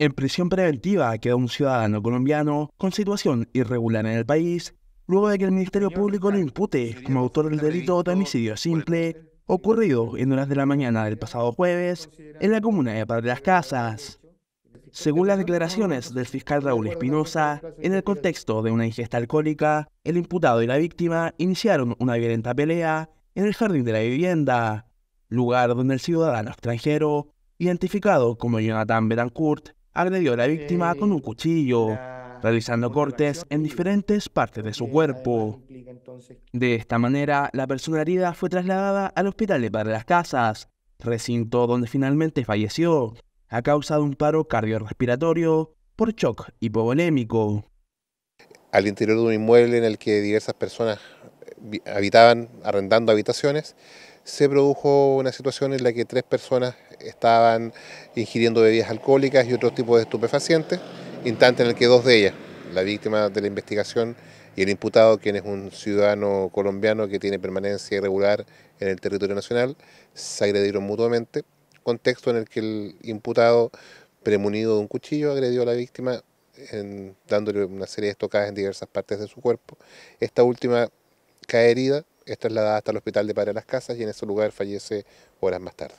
En prisión preventiva quedó un ciudadano colombiano con situación irregular en el país, luego de que el Ministerio Público lo impute como autor del delito de homicidio simple ocurrido en horas de la mañana del pasado jueves en la comuna de Padre Las Casas. Según las declaraciones del fiscal Raúl Espinosa, en el contexto de una ingesta alcohólica, el imputado y la víctima iniciaron una violenta pelea en el jardín de la vivienda, lugar donde el ciudadano extranjero, identificado como Jonathan Betancourt, agredió a la víctima con un cuchillo, realizando cortes en diferentes partes de su cuerpo. De esta manera, la persona herida fue trasladada al hospital de Padre Las Casas, recinto donde finalmente falleció, a causa de un paro cardiorrespiratorio por shock hipovolémico. Al interior de un inmueble en el que diversas personas habitaban arrendando habitaciones, se produjo una situación en la que tres personas estaban ingiriendo bebidas alcohólicas y otros tipos de estupefacientes, instante en el que dos de ellas, la víctima de la investigación y el imputado, quien es un ciudadano colombiano que tiene permanencia irregular en el territorio nacional, se agredieron mutuamente, contexto en el que el imputado, premunido de un cuchillo, agredió a la víctima dándole una serie de estocadas en diversas partes de su cuerpo. Esta última cae herida, es trasladada hasta el hospital de Padre Las Casas y en ese lugar fallece horas más tarde.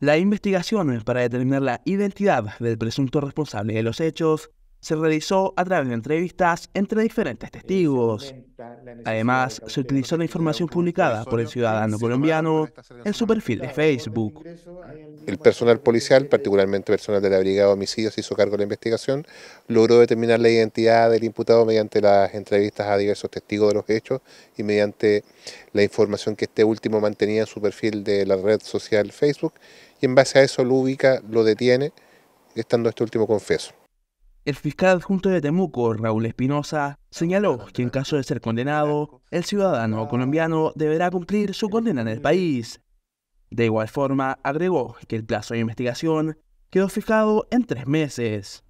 La investigación para determinar la identidad del presunto responsable de los hechos se realizó a través de entrevistas entre diferentes testigos. Además, se utilizó la información publicada por el ciudadano colombiano en su perfil de Facebook. El personal policial, particularmente personal de la Brigada de Homicidios, hizo cargo de la investigación, logró determinar la identidad del imputado mediante las entrevistas a diversos testigos de los hechos y mediante la información que este último mantenía en su perfil de la red social Facebook, y en base a eso lo ubica, lo detiene, estando este último confeso. El fiscal adjunto de Temuco, Raúl Espinosa, señaló que en caso de ser condenado, el ciudadano colombiano deberá cumplir su condena en el país. De igual forma, agregó que el plazo de investigación quedó fijado en tres meses.